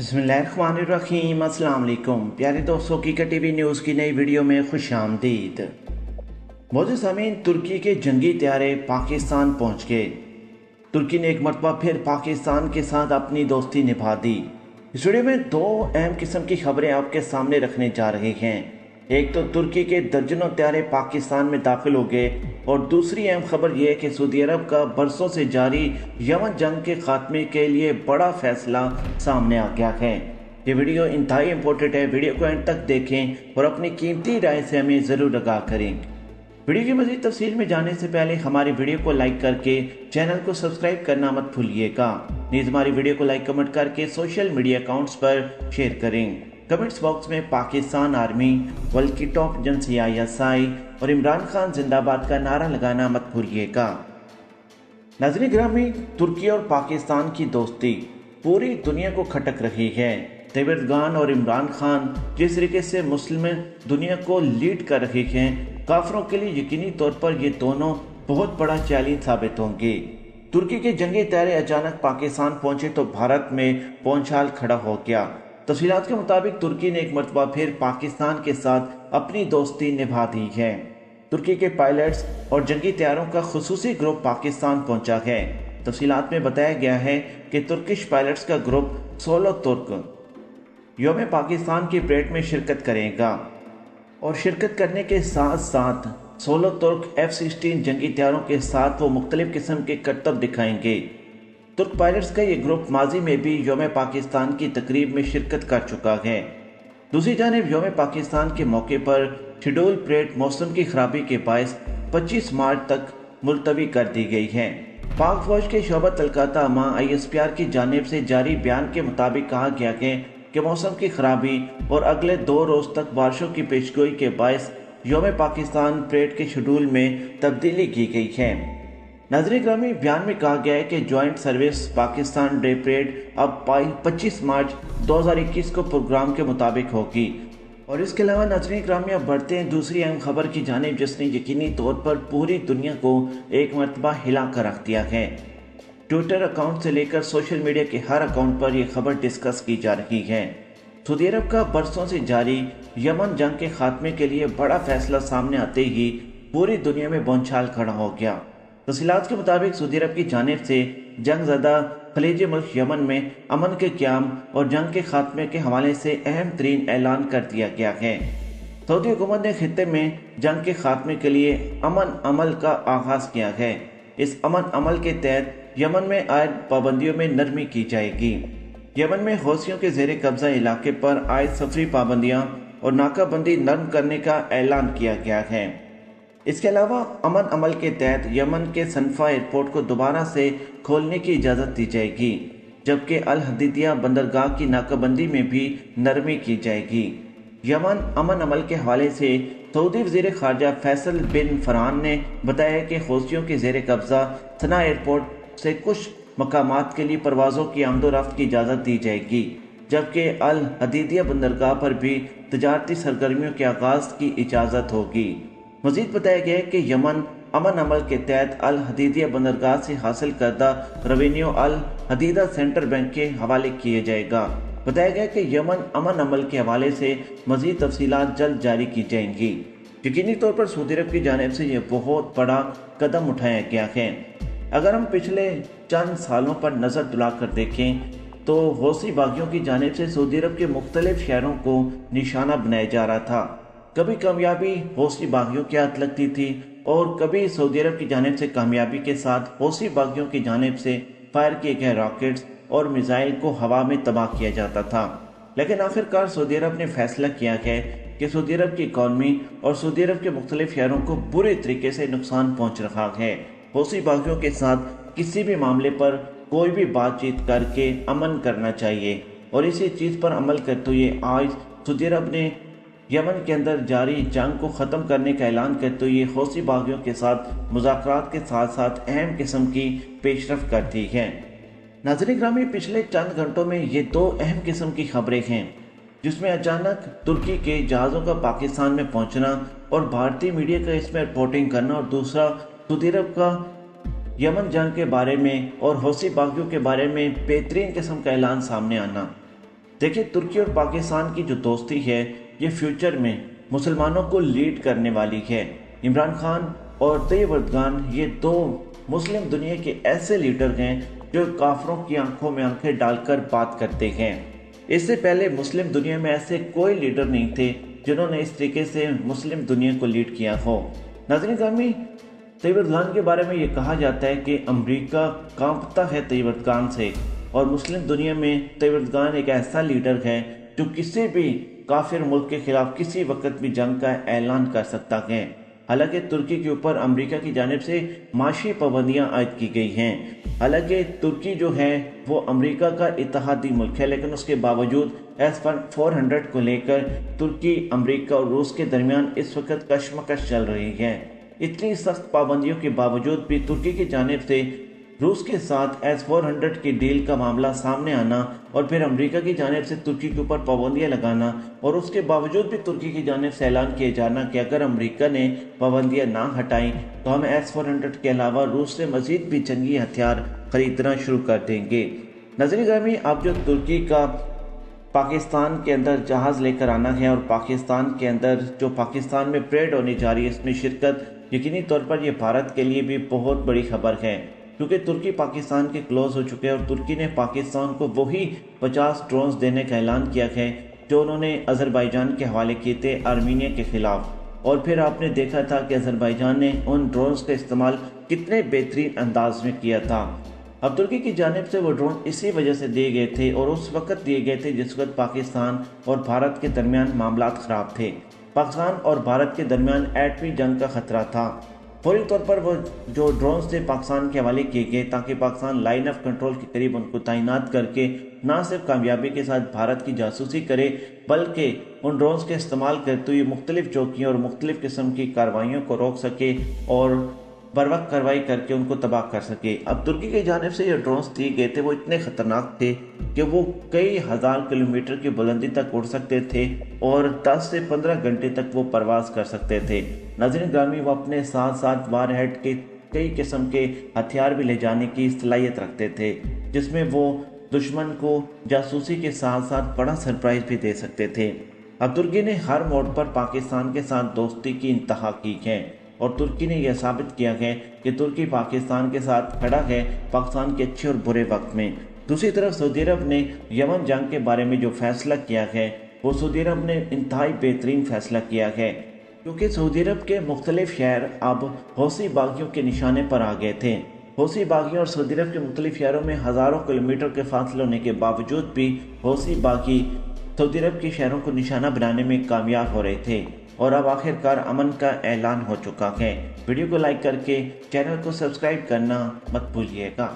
बसमीम अल्लाम प्यारे दोस्तों की टीवी न्यूज़ की नई वीडियो में खुश आमदीद। मौजूद सामीन, तुर्की के जंगी त्यारे पाकिस्तान पहुँच गए। तुर्की ने एक मरतबा फिर पाकिस्तान के साथ अपनी दोस्ती निभा दी। इस वीडियो में दो अहम किस्म की खबरें आपके सामने रखने जा रहे हैं। एक तो तुर्की के दर्जनों त्यारे पाकिस्तान में दाखिल हो गए और दूसरी अहम खबर यह है कि सऊदी अरब का बरसों से जारी यमन जंग के खात्मे के लिए बड़ा फैसला सामने आ गया है। ये वीडियो इंतहाई इम्पोर्टेंट है। वीडियो को एंड तक देखें और अपनी कीमती राय से हमें ज़रूर आगा करें। वीडियो की मजीद तफसील में जाने से पहले हमारी वीडियो को लाइक करके चैनल को सब्सक्राइब करना मत भूलिएगा। नीज हमारी वीडियो को लाइक कमेंट करके सोशल मीडिया अकाउंट्स पर शेयर करें। कमेंट्स बॉक्स में Pakistan army world top agency आई और इमरान खान जिंदाबाद का नारा लगाना मत भूलिएगा। नजरी ग्रामी, तुर्की और पाकिस्तान की दोस्ती पूरी दुनिया को खटक रही है। तेवरगान और इमरान खान जिस तरीके से मुस्लिम दुनिया को लीड कर रहे हैं, काफरों के लिए यकीनी तौर पर ये दोनों बहुत बड़ा चैलेंज साबित होंगे। तुर्की के जंगी तैयारे अचानक पाकिस्तान पहुँचे तो भारत में पहुंचाल खड़ा हो गया। तफसीत के मुताबिक तुर्की ने एक मरतबा फिर पाकिस्तान के साथ अपनी दोस्ती निभा दी है। तुर्की के पायलट्स और जंगी तैयारों का खसूसी ग्रुप पाकिस्तान पहुँचा है। तफसीत में बताया गया है कि तुर्किश पायलट्स का ग्रुप सोलह तुर्क योम पाकिस्तान की परेड में शिरकत करेगा और शिरकत करने के साथ साथ सोलह तुर्क एफ़ सिक्सटीन जंगी तैयारों के साथ वो मुख्तलिफ़ किस्म के करतब दिखाएँगे। तुर्क पायलट्स का ये ग्रुप माजी में भी योम पाकिस्तान की तकरीब में शिरकत कर चुका है। दूसरी जानब योम पाकिस्तान के मौके पर शेड्यूल परेड मौसम की खराबी के बायस 25 मार्च तक मुलतवी कर दी गई है। पाक फौज के शोबा तलकाता माँ आई एस पी आर की जानब से जारी बयान के मुताबिक कहा गया है कि मौसम की खराबी और अगले दो रोज तक बारिशों की पेशगोई के बायस योम पाकिस्तान परेड के शेड्यूल में तब्दीली की गई है। नजरी ग्रामी बयान में कहा गया है कि joint service Pakistan day parade अब 25 मार्च 2021 को प्रोग्राम के मुताबिक होगी। और इसके अलावा नजरी ग्रामी अब बढ़ते हैं। दूसरी अहम खबर की जानब, जिसने यकीनी तौर पर पूरी दुनिया को एक मरतबा हिला कर रख दिया है। ट्विटर अकाउंट से लेकर सोशल मीडिया के हर अकाउंट पर यह खबर डिस्कस की जा रही है। सऊदी अरब का बरसों से जारी यमन जंग के खात्मे के लिए बड़ा फैसला सामने आते ही पूरी दुनिया में बौछाल खड़ा हो गया। तफसीत के मुताबिक सऊदी अरब की जानब से जंग ज़दा खलीज मुल्क यमन में अमन के क्याम और जंग के खात्मे के हवाले से अहम तरीन ऐलान कर दिया गया है। सऊदी हुकूमत ने खत्े में जंग के खात्मे के लिए अमन अमल का आगाज़ किया है। इस अमन अमल के तहत यमन में आयद पाबंदियों में नरमी की जाएगी। यमन में हौसियों के जेर कब्जा इलाके पर आयद सफरी पाबंदियाँ और नाकाबंदी नरम करने का ऐलान किया गया है। इसके अलावा अमन अमल के तहत यमन के सनफा एयरपोर्ट को दोबारा से खोलने की इजाज़त दी जाएगी, जबकि अल हदीदिया बंदरगाह की नाकाबंदी में भी नरमी की जाएगी। यमन अमन अमल के हवाले से सऊदी वज़ीर खारजा फैसल बिन फरहान ने बताया कि हौसियों के जेर कब्ज़ा सना एयरपोर्ट से कुछ मकाम के लिए परवाज़ों की आमदोरफ्त की इजाज़त दी जाएगी, जबकि अल हदीदिया बंदरगाह पर भी तजारती सरगर्मियों के आगाज़ की इजाज़त होगी। मजीद बताया गया कि यमन अमन अमल के तहत अल हदीदिया बंदरगाह से हासिल करदा revenue Al Hudaydah central bank के हवाले किया जाएगा। बताया गया कि यमन अमन अमल के हवाले से मजीद तफसीत जल्द जारी की जाएँगी। यकीनी तौर पर सऊदी अरब की जानब से यह बहुत बड़ा कदम उठाया गया है। अगर हम पिछले चंद सालों पर नज़र दुला कर देखें तो हौसी बागियों की जानब से सऊदी अरब के मुख्तलिफ़ शहरों को निशाना बनाया जा रहा था। कभी कामयाबी हौसली बागियों के हाथ लगती थी और कभी सऊदी अरब की जानब से कामयाबी के साथ हौसली बागियों की जानब से फायर किए गए रॉकेट्स और मिसाइल को हवा में तबाह किया जाता था। लेकिन आखिरकार सऊदी अरब ने फैसला किया है कि सऊदी अरब की इकॉनमी और सऊदी अरब के मुख्तलिफ़ शहरों को बुरे तरीके से नुकसान पहुँच रहा है। हौसली बागियों के साथ किसी भी मामले पर कोई भी बातचीत करके अमन करना चाहिए। और इसी चीज़ पर अमल करते हुए आज सऊदी अरब ने यमन के अंदर जारी जंग को ख़त्म करने का ऐलान करते हुए हौसी बागियों के साथ मुजाकर के साथ साथ अहम किस्म की पेशरफ करती है। नाजरी ग्रामी पिछले चंद घंटों में ये दो अहम किस्म की खबरें हैं, जिसमें अचानक तुर्की के जहाज़ों का पाकिस्तान में पहुँचना और भारतीय मीडिया का इसमें रिपोर्टिंग करना और दूसरा सऊदी अरब का यमन जंग के बारे में और हौसी बागियों के बारे में बेहतरीन किस्म का ऐलान सामने आना। देखिए, तुर्की और पाकिस्तान की जो दोस्ती है ये फ्यूचर में मुसलमानों को लीड करने वाली है। इमरान खान और तैयब ये दो मुस्लिम दुनिया के ऐसे लीडर हैं जो काफरों की आँखों में आँखें डालकर बात करते हैं। इससे पहले मुस्लिम दुनिया में ऐसे कोई लीडर नहीं थे जिन्होंने इस तरीके से मुस्लिम दुनिया को लीड किया हो। नाजरीन गामी तैयब खान के बारे में ये कहा जाता है कि अमेरिका कांपता है तैयब खान से और मुस्लिम दुनिया में तैयब खान एक ऐसा लीडर है जो किसी भी काफिर मुल्क के खिलाफ किसी वक्त भी जंग का ऐलान कर सकता है। हालाँकि तुर्की के ऊपर अमेरिका की जानब से माशी पाबंदियाँ आयद की गई हैं। हालाँकि तुर्की जो है, वो अमेरिका का इतिहादी मुल्क है, लेकिन उसके बावजूद एस वन फोर हंड्रेड को लेकर तुर्की, अमेरिका और रूस के दरमियान इस वक्त कशमकश चल रही है। इतनी सख्त पाबंदियों के बावजूद भी तुर्की की जानब से रूस के साथ एस फोर हंड्रेड की डील का मामला सामने आना और फिर अमेरिका की जानब से तुर्की के ऊपर पाबंदियाँ लगाना और उसके बावजूद भी तुर्की की जानब से ऐलान किया जाना कि अगर अमरीका ने पाबंदियाँ ना हटाई तो हम एस फोर हंड्रेड के अलावा रूस से मजीद भी जंगी हथियार खरीदना शुरू कर देंगे। नजरी गर्मी, अब जो तुर्की का पाकिस्तान के अंदर जहाज़ लेकर आना है और पाकिस्तान के अंदर जो पाकिस्तान में परेड होनी जा रही है, इसमें शिरकत, यकीनी तौर पर यह भारत के लिए भी बहुत बड़ी खबर है। क्योंकि तुर्की पाकिस्तान के क्लोज हो चुके हैं और तुर्की ने पाकिस्तान को वही 50 ड्रोन्स देने का ऐलान किया है जो उन्होंने अजरबैजान के हवाले किए थे आर्मीनिया के खिलाफ। और फिर आपने देखा था कि अजरबैजान ने उन ड्रोन्स का इस्तेमाल कितने बेहतरीन अंदाज में किया था। अब तुर्की की जानब से वो ड्रोन इसी वजह से दिए गए थे और उस वक्त दिए गए थे जिस वक्त पाकिस्तान और भारत के दरमियान मामला ख़राब थे। पाकिस्तान और भारत के दरमियान एटमी जंग का खतरा था। फौरी तौर पर वो जो ड्रोन्स थे पाकिस्तान के हवाले किए गए, ताकि पाकिस्तान लाइन ऑफ़ कंट्रोल के करीब उनको तैनात करके न सिर्फ़ कामयाबी के साथ भारत की जासूसी करे, बल्कि उन ड्रोन्स के इस्तेमाल करते हुए मुख्तलिफ़ चौकियों और मुख्तलिफ़ किस्म की कार्रवाइयों को रोक सके और बर वक्त कार्रवाई करके उनको तबाह कर सके। अब तुर्की की जानब से जो ड्रोन्स दिए गए थे, वो इतने ख़तरनाक थे कि वो कई हज़ार किलोमीटर की बुलंदी तक उड़ सकते थे और 10 से 15 घंटे तक वो परवास कर सकते थे। नजरिन गामी वो अपने साथ साथ वार हेड के कई किस्म के हथियार भी ले जाने की सलाहियत रखते थे, जिसमें वो दुश्मन को जासूसी के साथ साथ बड़ा सरप्राइज़ भी दे सकते थे। अब तुर्की ने हर मोड़ पर पाकिस्तान के साथ दोस्ती की इंतहा की है और तुर्की ने यह साबित किया है कि तुर्की पाकिस्तान के साथ खड़ा है पाकिस्तान के अच्छे और बुरे वक्त में। दूसरी तरफ़ सऊदी अरब ने यमन जंग के बारे में जो फैसला किया है, वो सऊदी अरब ने इंतहाई बेहतरीन फैसला किया है। क्योंकि सऊदी अरब के मुख्तलिफ़ शहर अब हौसी बागियों के निशाने पर आ गए थे। हौसी बागियों और सऊदी अरब के मुख्तलिफ़ शहरों में हज़ारों किलोमीटर के फासले होने के बावजूद भी हौसी बागी सऊदी अरब के शहरों को निशाना बनाने में कामयाब हो रहे थे और अब आखिरकार अमन का ऐलान हो चुका है। वीडियो को लाइक करके चैनल को सब्सक्राइब करना मत भूलिएगा।